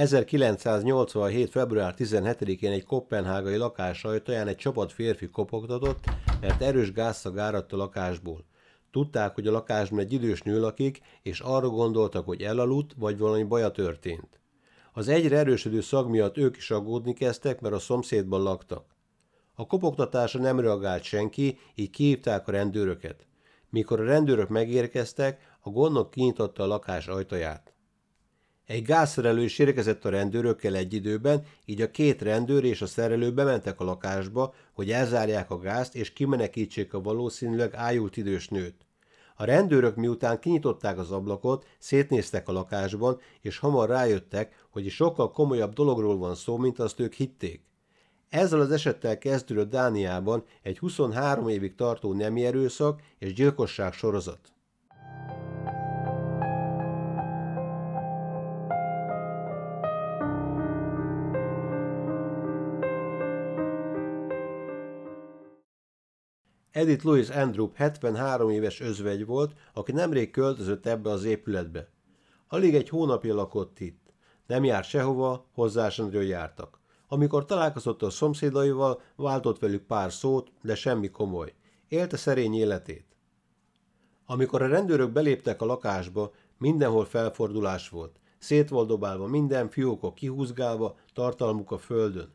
1987. február 17-én egy kopenhágai lakás ajtaján egy csapat férfi kopogtatott, mert erős gázszag áradt a lakásból. Tudták, hogy a lakásban egy idős nő lakik, és arra gondoltak, hogy elaludt, vagy valami baja történt. Az egyre erősödő szag miatt ők is aggódni kezdtek, mert a szomszédban laktak. A kopogtatásra nem reagált senki, így kihívták a rendőröket. Mikor a rendőrök megérkeztek, a gondnok kinyitotta a lakás ajtaját. Egy gázszerelő is érkezett a rendőrökkel egy időben, így a két rendőr és a szerelő bementek a lakásba, hogy elzárják a gázt és kimenekítsék a valószínűleg ájult idős nőt. A rendőrök miután kinyitották az ablakot, szétnéztek a lakásban, és hamar rájöttek, hogy sokkal komolyabb dologról van szó, mint azt ők hitték. Ezzel az esettel kezdődött Dániában egy 23 évig tartó nemi erőszak és gyilkosság sorozat. Edith Louis Andrew 73 éves özvegy volt, aki nemrég költözött ebbe az épületbe. Alig egy hónapja lakott itt. Nem járt sehova, hozzá sem jártak. Amikor találkozott a szomszédaival, váltott velük pár szót, de semmi komoly. Élte szerény életét. Amikor a rendőrök beléptek a lakásba, mindenhol felfordulás volt. Szét volt dobálva minden, fiókok kihúzgálva, tartalmuk a földön.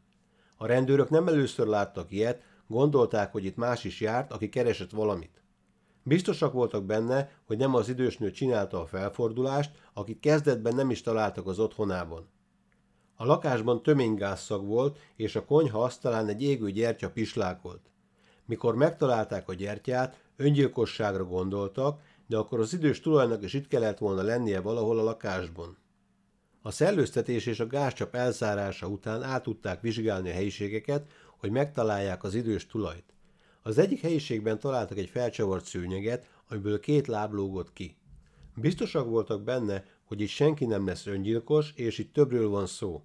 A rendőrök nem először láttak ilyet, Gondolták, hogy itt más is járt, aki keresett valamit. Biztosak voltak benne, hogy nem az idős nő csinálta a felfordulást, akit kezdetben nem is találtak az otthonában. A lakásban töménygázszag volt, és a konyha asztalán egy égő gyertya pislákolt. Mikor megtalálták a gyertyát, öngyilkosságra gondoltak, de akkor az idős tulajnak is itt kellett volna lennie valahol a lakásban. A szellőztetés és a gázcsap elzárása után át tudták vizsgálni a helyiségeket, hogy megtalálják az idős tulajt. Az egyik helyiségben találtak egy felcsavart szőnyeget, amiből két láb lógott ki. Biztosak voltak benne, hogy itt senki nem lesz öngyilkos, és itt többről van szó.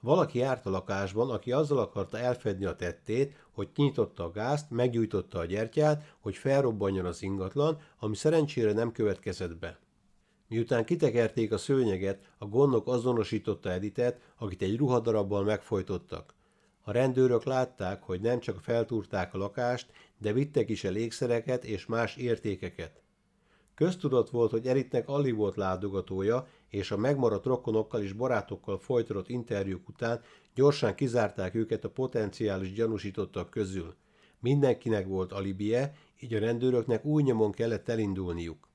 Valaki járt a lakásban, aki azzal akarta elfedni a tettét, hogy nyitotta a gázt, meggyújtotta a gyertyát, hogy felrobbanjon az ingatlan, ami szerencsére nem következett be. Miután kitekerték a szőnyeget, a gondok azonosította Editet, akit egy ruhadarabbal megfojtottak. A rendőrök látták, hogy nem csak feltúrták a lakást, de vittek is el ékszereket és más értékeket. Köztudott volt, hogy Eritnek alig volt látogatója, és a megmaradt rokonokkal és barátokkal folytatott interjúk után gyorsan kizárták őket a potenciális gyanúsítottak közül. Mindenkinek volt alibie, így a rendőröknek új nyomon kellett elindulniuk.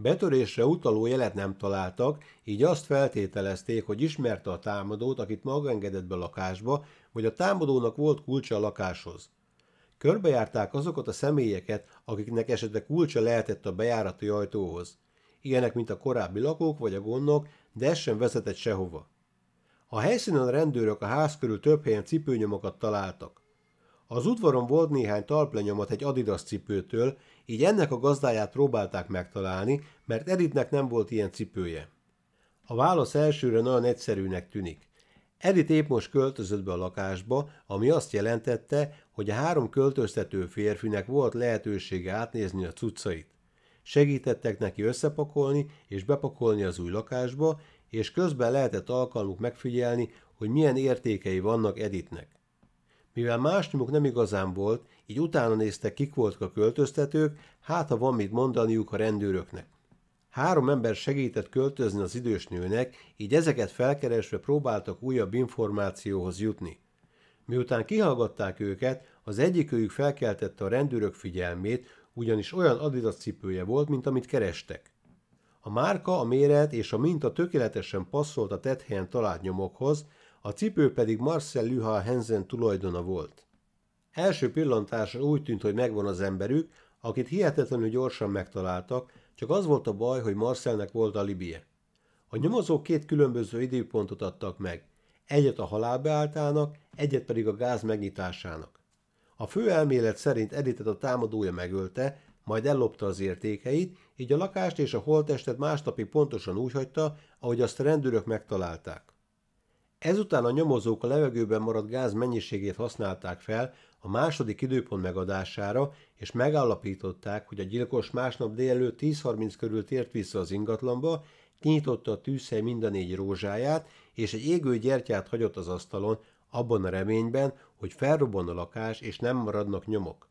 Betörésre utaló jelet nem találtak, így azt feltételezték, hogy ismerte a támadót, akit maga engedett be a lakásba, hogy a támadónak volt kulcsa a lakáshoz. Körbejárták azokat a személyeket, akiknek esetleg kulcsa lehetett a bejárati ajtóhoz. Ilyenek, mint a korábbi lakók vagy a gondok, de ez sem vezetett sehova. A helyszínen a rendőrök a ház körül több helyen cipőnyomokat találtak. Az udvaron volt néhány talplenyomat egy Adidas cipőtől, így ennek a gazdáját próbálták megtalálni, mert Editnek nem volt ilyen cipője. A válasz elsőre nagyon egyszerűnek tűnik. Edith épp most költözött be a lakásba, ami azt jelentette, hogy a három költöztető férfinek volt lehetősége átnézni a cuccait. Segítettek neki összepakolni és bepakolni az új lakásba, és közben lehetett alkalmuk megfigyelni, hogy milyen értékei vannak Editnek. Mivel más nyomuk nem igazán volt, így utána néztek, kik voltak a költöztetők, hát ha van mit mondaniuk a rendőröknek. Három ember segített költözni az idős nőnek, így ezeket felkeresve próbáltak újabb információhoz jutni. Miután kihallgatták őket, az egyikőjük felkeltette a rendőrök figyelmét, ugyanis olyan Adidas cipője volt, mint amit kerestek. A márka, a méret és a minta tökéletesen passzolt a tetthelyen talált nyomokhoz, a cipő pedig Marcel Luha Hensen tulajdona volt. Első pillantásra úgy tűnt, hogy megvan az emberük, akit hihetetlenül gyorsan megtaláltak, csak az volt a baj, hogy Marcelnek volt a libie. A nyomozók két különböző időpontot adtak meg, egyet a halálbeáltának, egyet pedig a gáz megnyitásának. A fő elmélet szerint Editet a támadója megölte, majd ellopta az értékeit, így a lakást és a holtestet másnapig pontosan úgy hagyta, ahogy azt a rendőrök megtalálták. Ezután a nyomozók a levegőben maradt gáz mennyiségét használták fel a második időpont megadására, és megállapították, hogy a gyilkos másnap délelőtt 10.30 körül tért vissza az ingatlanba, kinyitotta a tűzhely mind a négy rózsáját, és egy égő gyertyát hagyott az asztalon, abban a reményben, hogy felrobban a lakás, és nem maradnak nyomok.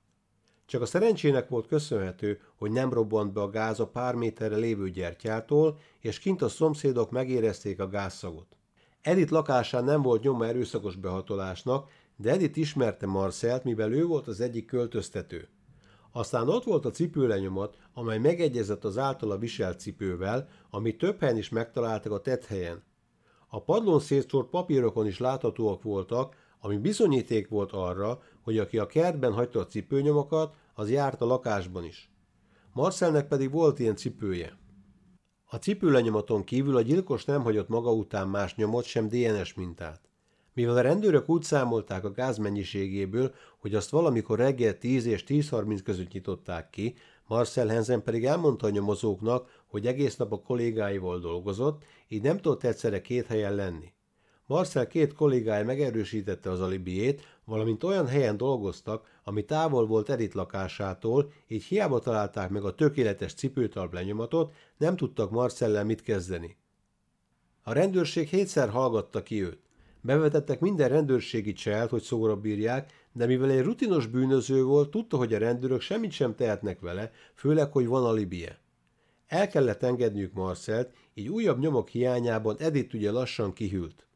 Csak a szerencsének volt köszönhető, hogy nem robbant be a gáz a pár méterre lévő gyertyától, és kint a szomszédok megérezték a gázszagot. Edith lakásán nem volt nyoma erőszakos behatolásnak, de Edith ismerte Marcelt, mivel ő volt az egyik költöztető. Aztán ott volt a cipőlenyomat, amely megegyezett az általa viselt cipővel, amit több helyen is megtaláltak a helyen. A padlón szétszórt papírokon is láthatóak voltak, ami bizonyíték volt arra, hogy aki a kertben hagyta a cipőnyomokat, az járt a lakásban is. Marcelnek pedig volt ilyen cipője. A cipőlenyomaton kívül a gyilkos nem hagyott maga után más nyomot, sem DNS mintát. Mivel a rendőrök úgy számolták a gáz mennyiségéből, hogy azt valamikor reggel 10 és 10.30 között nyitották ki, Marcel Hensen pedig elmondta a nyomozóknak, hogy egész nap a kollégáival dolgozott, így nem tudott egyszerre két helyen lenni. Marcel két kollégája megerősítette az alibiét, valamint olyan helyen dolgoztak, ami távol volt Edith lakásától, így hiába találták meg a tökéletes cipőtalp lenyomatot, nem tudtak Marcellel mit kezdeni. A rendőrség hétszer hallgatta ki őt. Bevetettek minden rendőrségi cselt, hogy szóra bírják, de mivel egy rutinos bűnöző volt, tudta, hogy a rendőrök semmit sem tehetnek vele, főleg, hogy van alibie. El kellett engedniük Marcelt, így újabb nyomok hiányában Edith ugye lassan kihűlt.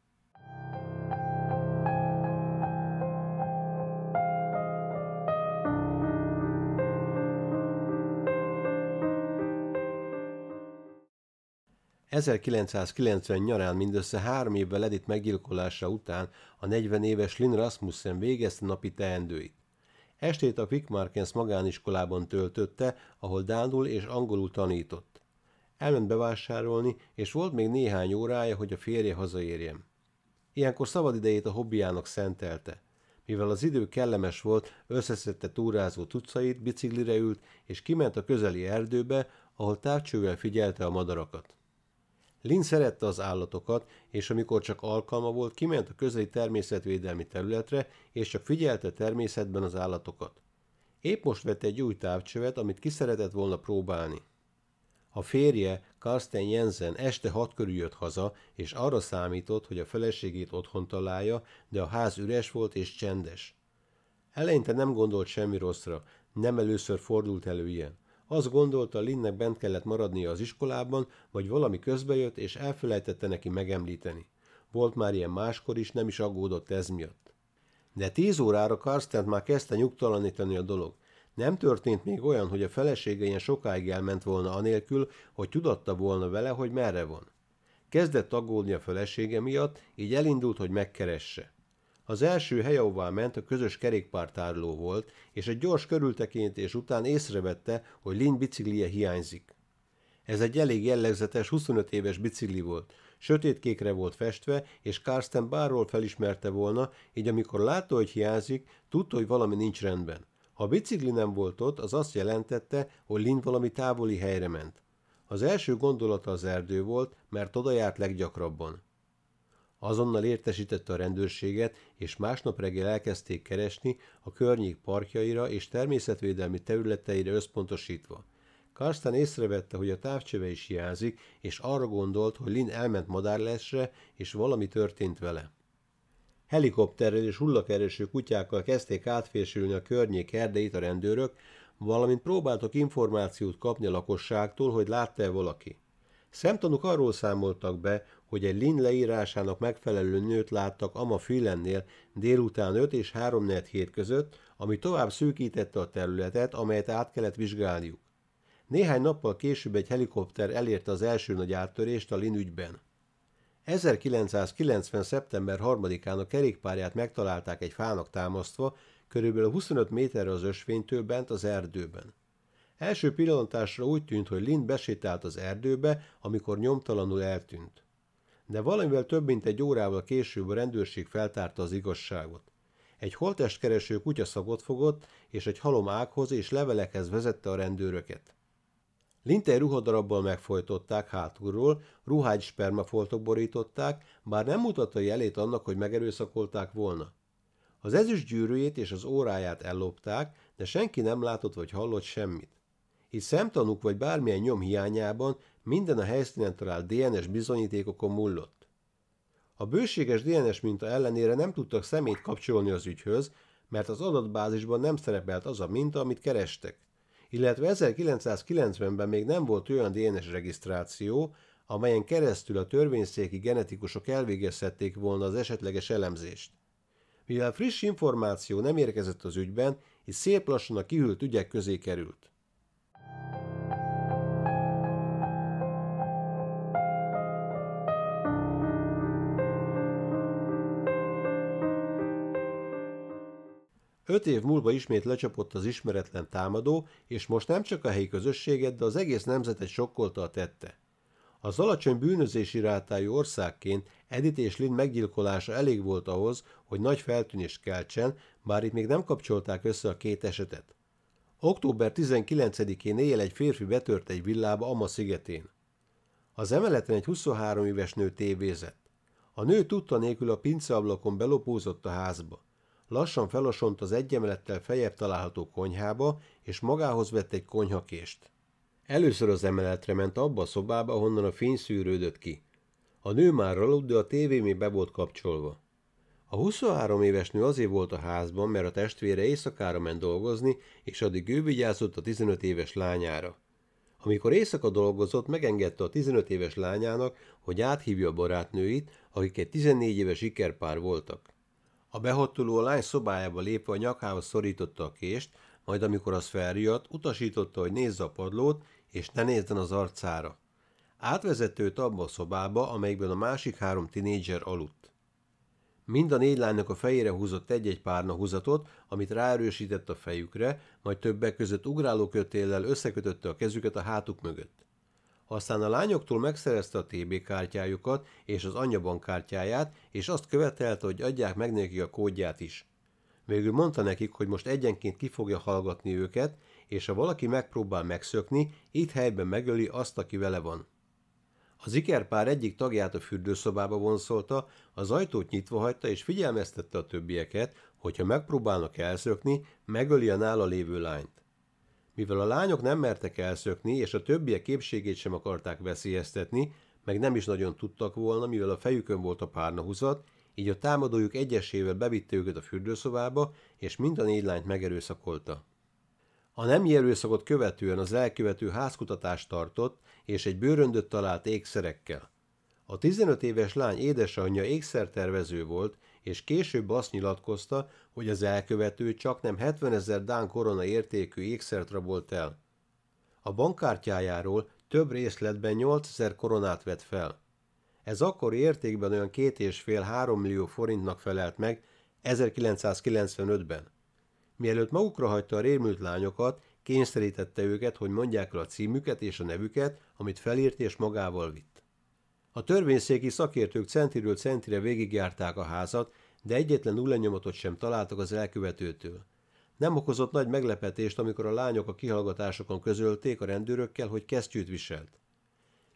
1990 nyarán mindössze három évvel Edith meggyilkolása után a 40 éves Lynn Rasmussen végezte napi teendőit. Estét a Quick magániskolában töltötte, ahol dánul és angolul tanított. Elment bevásárolni, és volt még néhány órája, hogy a férje hazaérjen. Ilyenkor szabadidejét a hobbiának szentelte. Mivel az idő kellemes volt, összeszedte túrázó tucait, biciklire ült, és kiment a közeli erdőbe, ahol távcsővel figyelte a madarakat. Lin szerette az állatokat, és amikor csak alkalma volt, kiment a közeli természetvédelmi területre, és csak figyelte természetben az állatokat. Épp most vette egy új távcsövet, amit ki szeretett volna próbálni. A férje, Karsten Jensen este hat körül jött haza, és arra számított, hogy a feleségét otthon találja, de a ház üres volt és csendes. Eleinte nem gondolt semmi rosszra, nem először fordult elő ilyen. Azt gondolta, Linnek bent kellett maradnia az iskolában, vagy valami közbejött, és elfelejtette neki megemlíteni. Volt már ilyen máskor is, nem is aggódott ez miatt. De tíz órára Karstent már kezdte nyugtalanítani a dolog. Nem történt még olyan, hogy a felesége ilyen sokáig elment volna anélkül, hogy tudatta volna vele, hogy merre van. Kezdett aggódni a felesége miatt, így elindult, hogy megkeresse. Az első hely, ahová ment, a közös kerékpártárló volt, és egy gyors körültekintés után észrevette, hogy Lin biciklije hiányzik. Ez egy elég jellegzetes 25 éves bicikli volt. Sötétkékre volt festve, és Karsten bárról felismerte volna, így amikor látta, hogy hiányzik, tudta, hogy valami nincs rendben. Ha a bicikli nem volt ott, az azt jelentette, hogy Lin valami távoli helyre ment. Az első gondolata az erdő volt, mert oda járt leggyakrabban. Azonnal értesítette a rendőrséget, és másnap reggel elkezdték keresni a környék parkjaira és természetvédelmi területeire összpontosítva. Karsten észrevette, hogy a távcsöve is hiányzik, és arra gondolt, hogy Lin elment madárlesre, és valami történt vele. Helikopterrel és hullakereső kutyákkal kezdték átfésülni a környék erdeit a rendőrök, valamint próbáltak információt kapni a lakosságtól, hogy látta-e valaki. Szemtanúk arról számoltak be, hogy egy Lin leírásának megfelelő nőt láttak Ama Fülennél délután 5 és 3 hét között, ami tovább szűkítette a területet, amelyet át kellett vizsgálniuk. Néhány nappal később egy helikopter elérte az első nagy áttörést a Lin ügyben. 1990. szeptember 3-án a kerékpárját megtalálták egy fának támasztva, körülbelül 25 méterre az ösvénytől bent az erdőben. Első pillantásra úgy tűnt, hogy Lind besétált az erdőbe, amikor nyomtalanul eltűnt. De valamivel több mint egy órával később a rendőrség feltárta az igazságot. Egy holtestkereső kutyaszagot fogott, és egy halom ághoz és levelekhez vezette a rendőröket. Lint egy ruhadarabbal megfojtották hátulról, ruhágy spermafoltok borították, bár nem mutatta jelét annak, hogy megerőszakolták volna. Az ezüst gyűrűjét és az óráját ellopták, de senki nem látott vagy hallott semmit. Hisz szemtanúk vagy bármilyen nyom hiányában minden a helyszínen talált DNS bizonyítékokon mullott. A bőséges DNS minta ellenére nem tudtak szemét kapcsolni az ügyhöz, mert az adatbázisban nem szerepelt az a minta, amit kerestek, illetve 1990-ben még nem volt olyan DNS regisztráció, amelyen keresztül a törvényszéki genetikusok elvégezhették volna az esetleges elemzést. Mivel friss információ nem érkezett az ügyben, és szép lassan a kihűlt ügyek közé került. Öt év múlva ismét lecsapott az ismeretlen támadó, és most nem csak a helyi közösséget, de az egész nemzetet sokkolta a tette. Az alacsony bűnözési rátájú országként Edith és Lynn meggyilkolása elég volt ahhoz, hogy nagy feltűnést keltsen, bár itt még nem kapcsolták össze a két esetet. Október 19-én éjjel egy férfi betört egy villába Ama szigetén. Az emeleten egy 23 éves nő tévézett. A nő tudta nélkül a pinceablakon belopózott a házba. Lassan felosont az egy emelettel fejebb található konyhába, és magához vett egy konyhakést. Először az emeletre ment abba a szobába, ahonnan a fény szűrődött ki. A nő már aludt, de a tévé még be volt kapcsolva. A 23 éves nő azért volt a házban, mert a testvére éjszakára ment dolgozni, és addig ő vigyázott a 15 éves lányára. Amikor éjszaka dolgozott, megengedte a 15 éves lányának, hogy áthívja a barátnőit, akik egy 14 éves ikerpár voltak. A behatoló a lány szobájába lépve a nyakához szorította a kést, majd amikor az felriadt, utasította, hogy nézze a padlót, és ne nézzen az arcára. Átvezette őt abba a szobába, amelyikben a másik három tinédzser aludt. Mind a négy lánynak a fejére húzott egy-egy párna húzatot, amit ráerősített a fejükre, majd többek között ugráló kötéllel összekötötte a kezüket a hátuk mögött. Aztán a lányoktól megszerezte a TB kártyájukat és az anyabankkártyáját, és azt követelte, hogy adják meg neki a kódját is. Végül mondta nekik, hogy most egyenként ki fogja hallgatni őket, és ha valaki megpróbál megszökni, itt helyben megöli azt, aki vele van. Az ikerpár egyik tagját a fürdőszobába vonszolta, az ajtót nyitva hagyta és figyelmeztette a többieket, hogyha megpróbálnak elszökni, megöli a nála lévő lányt. Mivel a lányok nem mertek elszökni, és a többiek képségét sem akarták veszélyeztetni, meg nem is nagyon tudtak volna, mivel a fejükön volt a párnahúzat, így a támadójuk egyesével bevitte őket a fürdőszobába, és mind a négy lányt megerőszakolta. A nem erőszakot követően az elkövető házkutatást tartott, és egy bőröndöt talált ékszerekkel. A 15 éves lány édesanyja ékszertervező volt, és később azt nyilatkozta, hogy az elkövető csak nem 70 ezer dán korona értékű ékszert rabolt el. A bankkártyájáról több részletben 8 ezer koronát vett fel. Ez akkori értékben olyan két és fél három millió forintnak felelt meg 1995-ben. Mielőtt magukra hagyta a rémült lányokat, kényszerítette őket, hogy mondják el a címüket és a nevüket, amit felírt és magával vitt. A törvényszéki szakértők centiről centire végigjárták a házat, de egyetlen ullenyomatot sem találtak az elkövetőtől. Nem okozott nagy meglepetést, amikor a lányok a kihallgatásokon közölték a rendőrökkel, hogy kesztyűt viselt.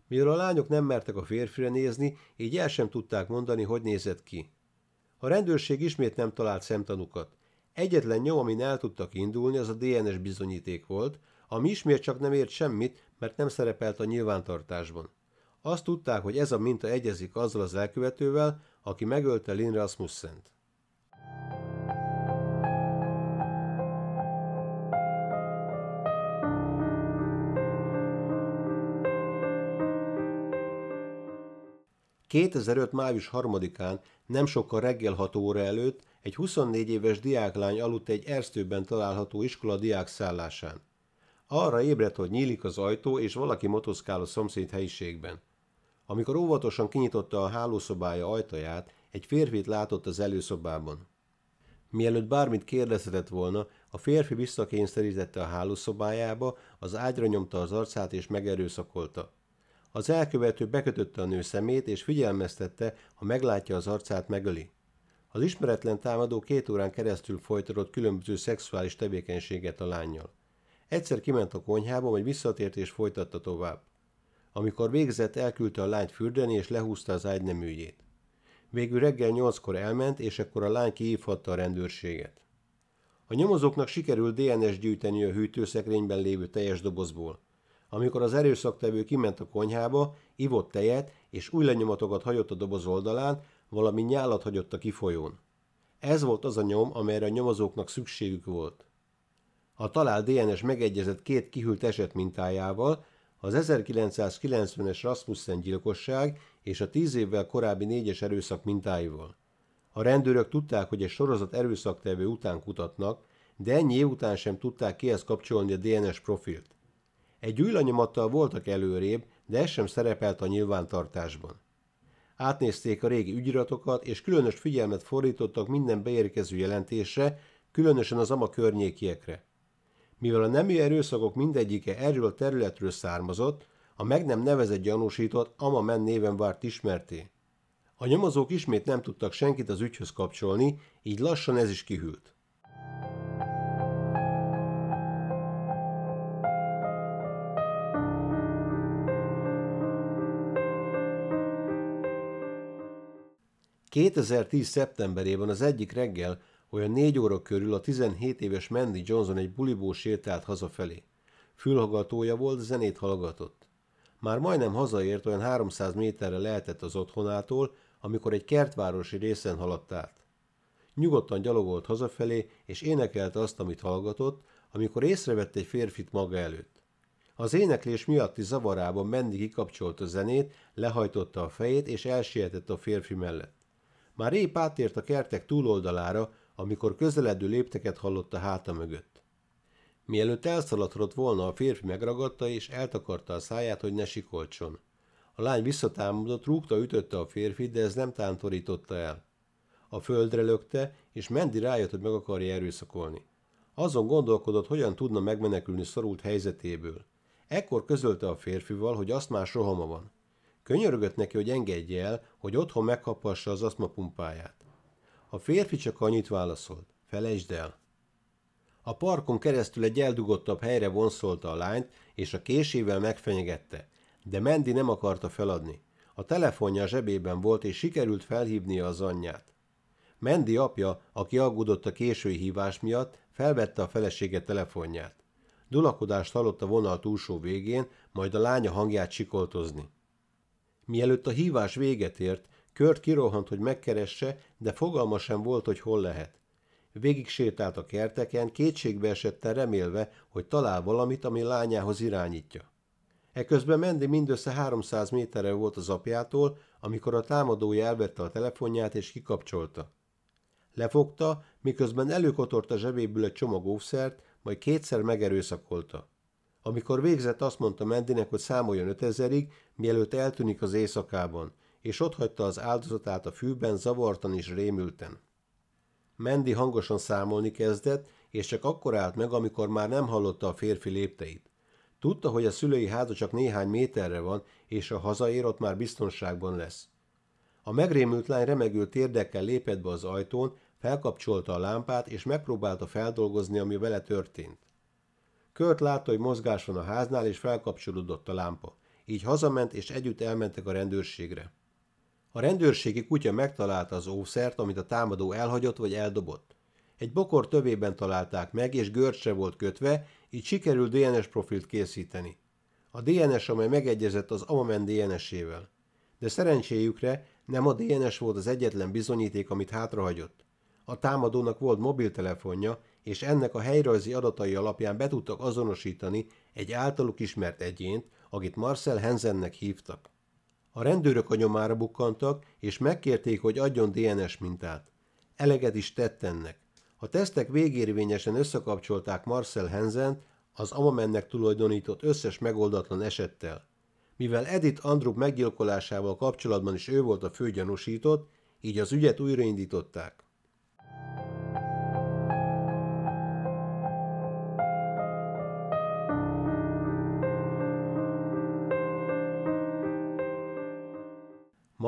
Mivel a lányok nem mertek a férfire nézni, így el sem tudták mondani, hogy nézett ki. A rendőrség ismét nem talált szemtanukat. Egyetlen nyom, amin el tudtak indulni, az a DNS bizonyíték volt, ami ismét csak nem ért semmit, mert nem szerepelt a nyilvántartásban. Azt tudták, hogy ez a minta egyezik azzal az elkövetővel, aki megölte Lynn Rasmussen-t. 2005. május 3-án, nem sokkal reggel 6 óra előtt egy 24 éves diáklány aludt egy Erztőben található iskola diák szállásán. Arra ébredt, hogy nyílik az ajtó, és valaki motoszkál a szomszéd helyiségben. Amikor óvatosan kinyitotta a hálószobája ajtaját, egy férfit látott az előszobában. Mielőtt bármit kérdezhetett volna, a férfi visszakényszerítette a hálószobájába, az ágyra nyomta az arcát és megerőszakolta. Az elkövető bekötötte a nő szemét, és figyelmeztette, ha meglátja az arcát, megöli. Az ismeretlen támadó két órán keresztül folytatott különböző szexuális tevékenységet a lányjal. Egyszer kiment a konyhába, majd visszatért és folytatta tovább. Amikor végzett, elküldte a lányt fürdeni, és lehúzta az ágyneműjét. Végül reggel nyolckor elment, és akkor a lány kihívhatta a rendőrséget. A nyomozóknak sikerült DNS gyűjteni a hűtőszekrényben lévő teljes dobozból. Amikor az erőszaktevő kiment a konyhába, ivott tejet és új lenyomatokat hagyott a doboz oldalán, valami nyálat hagyott a kifolyón. Ez volt az a nyom, amelyre a nyomozóknak szükségük volt. A talált DNS megegyezett két kihűlt eset mintájával, az 1990-es Rasmussen gyilkosság és a tíz évvel korábbi négyes erőszak mintáival. A rendőrök tudták, hogy egy sorozat erőszaktevő után kutatnak, de ennyi év után sem tudták kihez kapcsolni a DNS profilt. Egy új lenyomattal voltak előrébb, de ez sem szerepelt a nyilvántartásban. Átnézték a régi ügyiratokat, és különös figyelmet fordítottak minden beérkező jelentésre, különösen az ama környékiekre. Mivel a nemű erőszakok mindegyike erről a területről származott, a meg nem nevezett gyanúsított Ama Men néven várt ismerté. A nyomozók ismét nem tudtak senkit az ügyhöz kapcsolni, így lassan ez is kihűlt. ...2010. szeptemberében az egyik reggel olyan négy óra körül a 17 éves Mandy Johnson egy buliból sétált hazafelé. Fülhallgatója volt, zenét hallgatott. Már majdnem hazaért, olyan 300 méterre lehetett az otthonától, amikor egy kertvárosi részen haladt át. Nyugodtan gyalogolt hazafelé, és énekelte azt, amit hallgatott, amikor észrevett egy férfit maga előtt. Az éneklés miatti zavarában Mendi kikapcsolta a zenét, lehajtotta a fejét, és elsietett a férfi mellett. Már épp átért a kertek túloldalára, amikor közeledő lépteket hallott a háta mögött. Mielőtt elszaladhatott volna, a férfi megragadta és eltakarta a száját, hogy ne sikoltson. A lány visszatámadott, rúgta, ütötte a férfit, de ez nem tántorította el. A földre lökte, és Mendi rájött, hogy meg akarja erőszakolni. Azon gondolkodott, hogyan tudna megmenekülni szorult helyzetéből. Ekkor közölte a férfival, hogy azt más rohama van. Könyörgött neki, hogy engedje el, hogy otthon megkapassa az aszmapumpáját. A férfi csak annyit válaszolt. Felejtsd el. A parkon keresztül egy eldugottabb helyre vonszolta a lányt, és a késével megfenyegette de Mendi nem akarta feladni. A telefonja a zsebében volt, és sikerült felhívnia az anyját. Mendi apja, aki aggódott a késői hívás miatt, felvette a felesége telefonját. Dulakodást hallott a vonal túlsó végén, majd a lánya hangját sikoltozni. Mielőtt a hívás véget ért, Kört kirohant, hogy megkeresse, de fogalma sem volt, hogy hol lehet. Végig sétált a kerteken, kétségbe esetten remélve, hogy talál valamit, ami lányához irányítja. Eközben Mendi mindössze 300 méterre volt az apjától, amikor a támadója elvette a telefonját és kikapcsolta. Lefogta, miközben előkotort a zsebéből egy csomag óvszert, majd kétszer megerőszakolta. Amikor végzett, azt mondta Mendinek, hogy számoljon ötezerig, mielőtt eltűnik az éjszakában, és hagyta az áldozatát a fűben zavartan és rémülten. Mendi hangosan számolni kezdett, és csak akkor állt meg, amikor már nem hallotta a férfi lépteit. Tudta, hogy a szülői háza csak néhány méterre van, és a hazaér ott már biztonságban lesz. A megrémült lány remegő térdekkel lépett be az ajtón, felkapcsolta a lámpát, és megpróbálta feldolgozni, ami vele történt. Kört látta, hogy mozgás van a háznál, és felkapcsolódott a lámpa. Így hazament, és együtt elmentek a rendőrségre. A rendőrségi kutya megtalálta az ószert, amit a támadó elhagyott vagy eldobott. Egy bokor tövében találták meg, és görcsre volt kötve, így sikerült DNS profilt készíteni. A DNS, amely megegyezett az Amamen DNS-ével. De szerencséjükre nem a DNS volt az egyetlen bizonyíték, amit hátrahagyott. A támadónak volt mobiltelefonja, és ennek a helyrajzi adatai alapján be tudtak azonosítani egy általuk ismert egyént, akit Marcel Hensennek hívtak. A rendőrök a nyomára bukkantak, és megkérték, hogy adjon DNS mintát. Eleget is tett ennek. A tesztek végérvényesen összekapcsolták Marcel Henzent az Amamennek tulajdonított összes megoldatlan esettel. Mivel Edith Andrup meggyilkolásával kapcsolatban is ő volt a főgyanúsított, így az ügyet újraindították.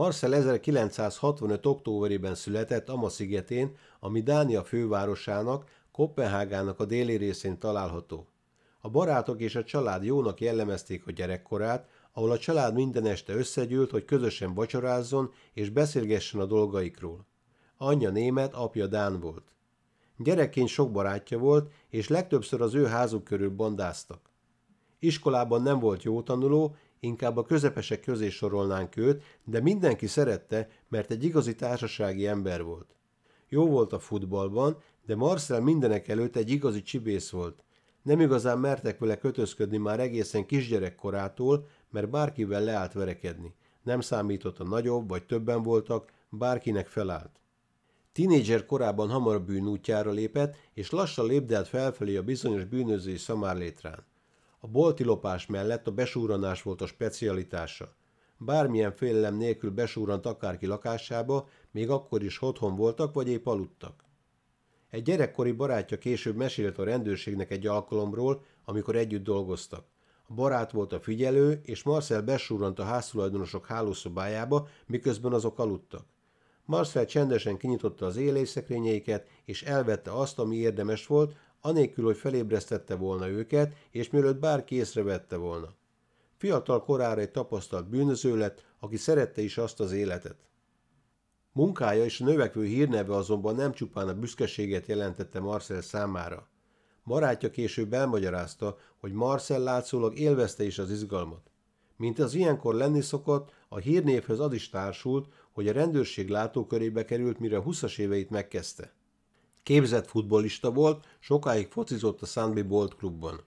Marcel 1965. októberében született Ama szigetén, ami Dánia fővárosának, Kopenhágának a déli részén található. A barátok és a család jónak jellemezték a gyerekkorát, ahol a család minden este összegyűlt, hogy közösen vacsorázzon és beszélgessen a dolgaikról. Anyja német, apja Dán volt. Gyerekként sok barátja volt, és legtöbbször az ő házuk körül bandáztak. Iskolában nem volt jó tanuló, inkább a közepesek közé sorolnánk őt, de mindenki szerette, mert egy igazi társasági ember volt. Jó volt a futballban, de Marcel mindenek előtt egy igazi csibész volt. Nem igazán mertek vele kötözködni már egészen kisgyerek korától, mert bárkivel leállt verekedni. Nem számított a nagyobb vagy többen voltak, bárkinek felállt. Tinédzser korában hamar bűn útjára lépett, és lassan lépdelt felfelé a bizonyos bűnözői szamárlétrán. A bolti lopás mellett a besúranás volt a specialitása. Bármilyen félelem nélkül besúrant akárki lakásába, még akkor is otthon voltak, vagy épp aludtak. Egy gyerekkori barátja később mesélt a rendőrségnek egy alkalomról, amikor együtt dolgoztak. A barát volt a figyelő, és Marcel besúrant a háztulajdonosok hálószobájába, miközben azok aludtak. Marcel csendesen kinyitotta az élésszekrényeiket, és elvette azt, ami érdemes volt, anélkül, hogy felébresztette volna őket, és mielőtt bárki észrevette volna. Fiatal korára egy tapasztalt bűnöző lett, aki szerette is azt az életet. Munkája és a növekvő hírneve azonban nem csupán a büszkeséget jelentette Marcel számára. Barátja később elmagyarázta, hogy Marcel látszólag élvezte is az izgalmat. Mint az ilyenkor lenni szokott, a hírnévhez az is társult, hogy a rendőrség látókörébe került, mire a 20-as éveit megkezdte. Képzett futbolista volt, sokáig focizott a Sandby Bolt klubban.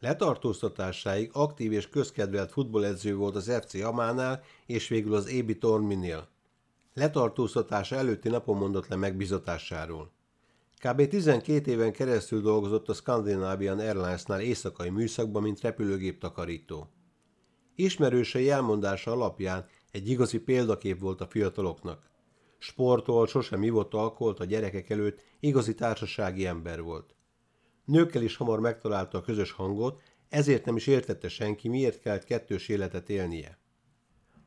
Letartóztatásáig aktív és közkedvelt futballedző volt az FC Amánál és végül az Ébi Torminél. Letartóztatása előtti napon mondott le megbizatásáról. Kb. 12 éven keresztül dolgozott a Scandinavian Airlines-nál éjszakai műszakban, mint repülőgép takarító. Ismerősei elmondása alapján egy igazi példakép volt a fiataloknak. Sportol, sosem ivott alkoholt a gyerekek előtt, igazi társasági ember volt. Nőkkel is hamar megtalálta a közös hangot, ezért nem is értette senki, miért kellett kettős életet élnie.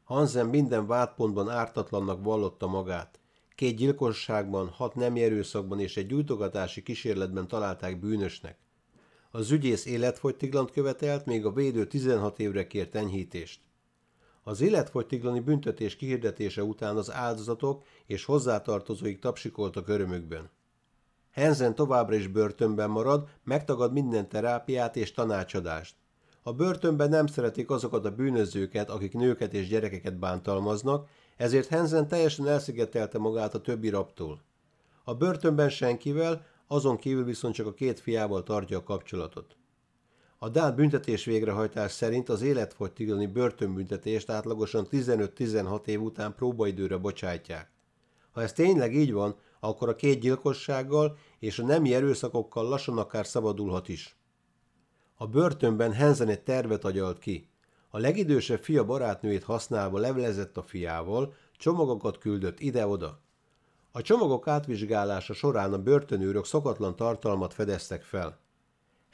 Hansen minden vádpontban ártatlannak vallotta magát. Két gyilkosságban, hat nem erőszakban és egy gyújtogatási kísérletben találták bűnösnek. Az ügyész életfogytiglant követelt, még a védő 16 évre kért enyhítést. Az életfogytiglani büntetés kihirdetése után az áldozatok és hozzátartozóik tapsikoltak örömükben. Henzen továbbra is börtönben marad, megtagad minden terápiát és tanácsadást. A börtönben nem szeretik azokat a bűnözőket, akik nőket és gyerekeket bántalmaznak, ezért Henzen teljesen elszigetelte magát a többi raptól. A börtönben senkivel, azon kívül viszont csak a két fiával tartja a kapcsolatot. A Dán büntetés végrehajtás szerint az életfogytiglani börtönbüntetést átlagosan 15-16 év után próbaidőre bocsátják. Ha ez tényleg így van, akkor a két gyilkossággal és a nemi erőszakokkal lassan akár szabadulhat is. A börtönben Henzen egy tervet agyalt ki. A legidősebb fia barátnőjét használva levelezett a fiával, csomagokat küldött ide-oda. A csomagok átvizsgálása során a börtönőrök szokatlan tartalmat fedeztek fel.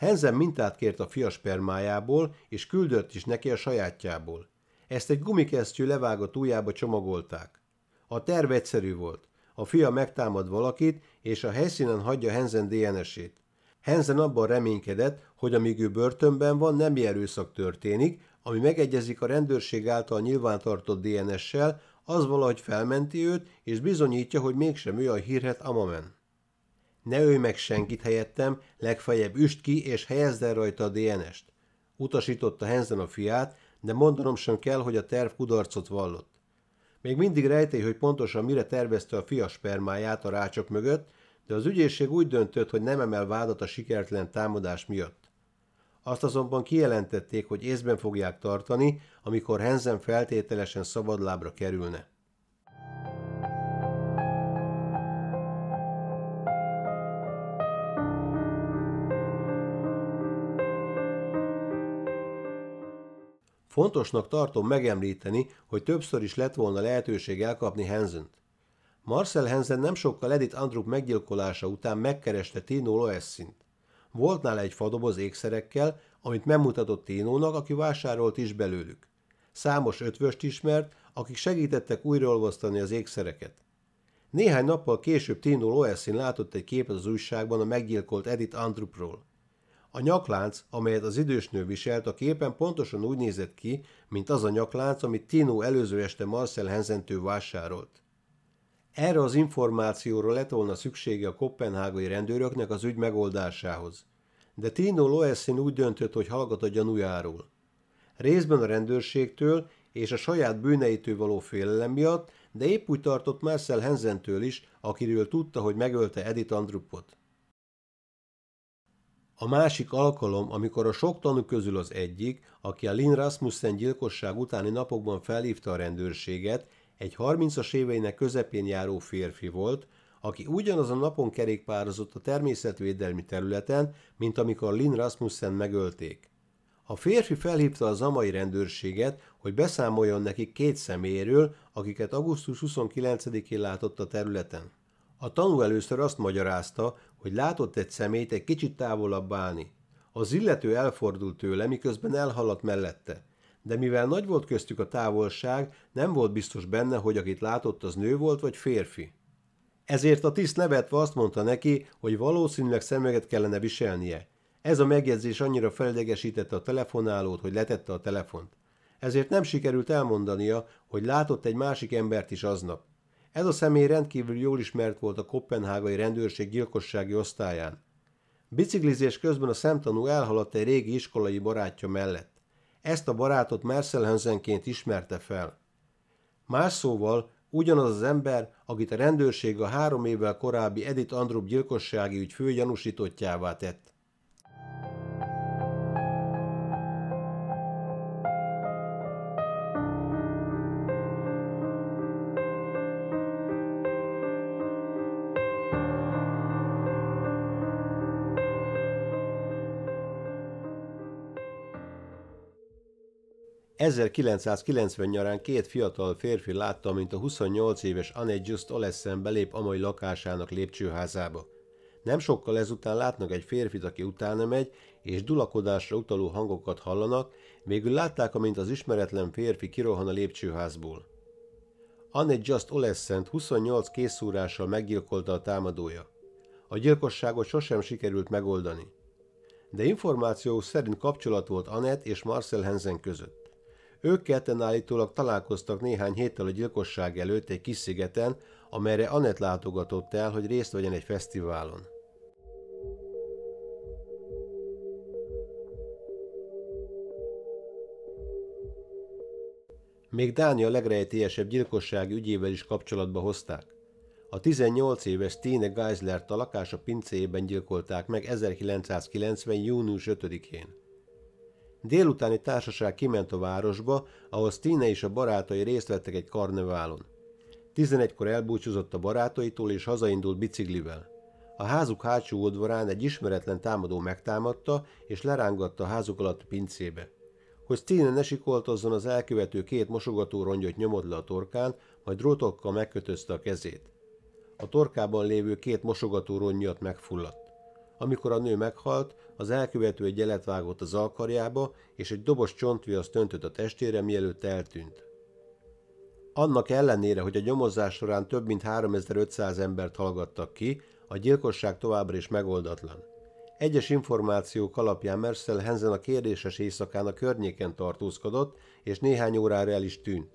Henzen mintát kért a fia spermájából, és küldött is neki a sajátjából. Ezt egy gumikesztyű levágott ujjába csomagolták. A terv egyszerű volt. A fia megtámad valakit, és a helyszínen hagyja Henzen DNS-ét. Henzen abban reménykedett, hogy amíg ő börtönben van, nem erőszak történik, ami megegyezik a rendőrség által nyilvántartott DNS-sel, az valahogy felmenti őt, és bizonyítja, hogy mégsem ő a hírhet Amamen. Ne ölj meg senkit helyettem, legfeljebb üst ki és helyezd el rajta a DNS-t. Utasította Henzen a fiát, de mondanom sem kell, hogy a terv kudarcot vallott. Még mindig rejtély, hogy pontosan mire tervezte a fia spermáját a rácsok mögött, de az ügyészség úgy döntött, hogy nem emel vádat a sikertelen támadás miatt. Azt azonban kijelentették, hogy észben fogják tartani, amikor Henzen feltételesen szabadlábra kerülne. Fontosnak tartom megemlíteni, hogy többször is lett volna lehetőség elkapni Henzent. Marcel Hensen nem sokkal Edith Andrup meggyilkolása után megkereste Tino Loessint. Volt nála egy fadoboz ékszerekkel, amit megmutatott Tinónak, aki vásárolt is belőlük. Számos ötvöst ismert, akik segítettek újraolvasztani az ékszereket. Néhány nappal később Tino Loessin látott egy képet az újságban a meggyilkolt Edith Andrupról. A nyaklánc, amelyet az idős nő viselt, a képen pontosan úgy nézett ki, mint az a nyaklánc, amit Tino előző este Marcel Henzentől vásárolt. Erre az információra lett volna szüksége a kopenhágai rendőröknek az ügy megoldásához. De Tino Loessin úgy döntött, hogy hallgat a gyanújáról. Részben a rendőrségtől és a saját bűneitől való félelem miatt, de épp úgy tartott Marcel Henzentől is, akiről tudta, hogy megölte Edith Andrupot. A másik alkalom, amikor a sok tanú közül az egyik, aki a Lin Rasmussen gyilkosság utáni napokban felhívta a rendőrséget, egy 30-as éveinek közepén járó férfi volt, aki ugyanazon napon kerékpározott a természetvédelmi területen, mint amikor Lin Rasmussen megölték. A férfi felhívta a zamai rendőrséget, hogy beszámoljon nekik két személyről, akiket augusztus 29-én látott a területen. A tanú először azt magyarázta, hogy látott egy szemét egy kicsit távolabb állni. Az illető elfordult tőle, miközben elhaladt mellette. De mivel nagy volt köztük a távolság, nem volt biztos benne, hogy akit látott az nő volt vagy férfi. Ezért a tiszt nevetve azt mondta neki, hogy valószínűleg szemüveget kellene viselnie. Ez a megjegyzés annyira felidegesítette a telefonálót, hogy letette a telefont. Ezért nem sikerült elmondania, hogy látott egy másik embert is aznap. Ez a személy rendkívül jól ismert volt a kopenhágai rendőrség gyilkossági osztályán. Biciklizés közben a szemtanú elhaladt egy régi iskolai barátja mellett. Ezt a barátot Marcel Hansenként ismerte fel. Más szóval ugyanaz az ember, akit a rendőrség a három évvel korábbi Edith Andrup gyilkossági ügy főgyanúsítottjává tett. 1990 nyarán két fiatal férfi látta, mint a 28 éves Annette Just Olessen belép amai lakásának lépcsőházába. Nem sokkal ezután látnak egy férfit, aki utána megy, és dulakodásra utaló hangokat hallanak, végül látták, amint az ismeretlen férfi kirohan a lépcsőházból. Annette Just Olessent 28 készúrással meggyilkolta a támadója. A gyilkosságot sosem sikerült megoldani. De információ szerint kapcsolat volt Annette és Marcel Hensen között. Ők ketten állítólag találkoztak néhány héttel a gyilkosság előtt egy kis szigeten, amelyre Annett látogatott el, hogy részt vegyen egy fesztiválon. Még Dánia legrejtélyesebb gyilkosság ügyével is kapcsolatba hozták. A 18 éves Tine Geislert a lakása pincéjében gyilkolták meg 1990. június 5-én. Délutáni társaság kiment a városba, ahol Stine és a barátai részt vettek egy karneválon. 11-kor elbúcsúzott a barátaitól és hazaindult biciklivel. A házuk hátsó udvarán egy ismeretlen támadó megtámadta és lerángatta a házuk alatt a pincébe. Hogy Stine ne sikoltozzon, az elkövető két mosogató rongyot nyomott le a torkán, majd drótokkal megkötözte a kezét. A torkában lévő két mosogató rongy miatt megfulladt. Amikor a nő meghalt, az elkövető egy jelet vágott az alkarjába, és egy dobos csontviaszt öntött a testére, mielőtt eltűnt. Annak ellenére, hogy a nyomozás során több mint 3500 embert hallgattak ki, a gyilkosság továbbra is megoldatlan. Egyes információk alapján Marcel Hensen a kérdéses éjszakán a környéken tartózkodott, és néhány órára el is tűnt.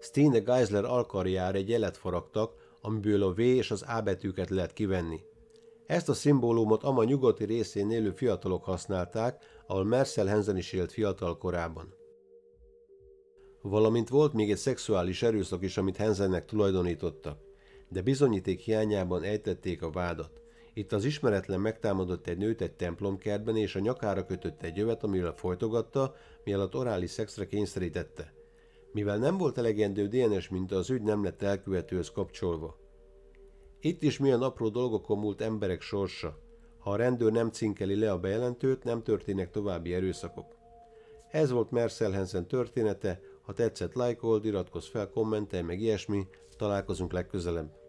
Stine Geisler alkarjára egy jelet faragtak, amiből a V és az A betűket lehet kivenni. Ezt a szimbólumot ama nyugati részén élő fiatalok használták, ahol Marcel Hensen is élt fiatal korában. Valamint volt még egy szexuális erőszak is, amit Hensennek tulajdonítottak, de bizonyíték hiányában ejtették a vádat. Itt az ismeretlen megtámadott egy nőt egy templomkertben, és a nyakára kötött egy jövet, amivel folytogatta, mielőtt orális szexre kényszerítette. Mivel nem volt elegendő DNS minta, az ügy nem lett elkövetőhöz kapcsolva. Itt is milyen apró dolgokon múlt emberek sorsa. Ha a rendőr nem cinkeli le a bejelentőt, nem történnek további erőszakok. Ez volt Marcel Hansen története, ha tetszett, lájkold, iratkozz fel, kommentelj, meg ilyesmi, találkozunk legközelebb.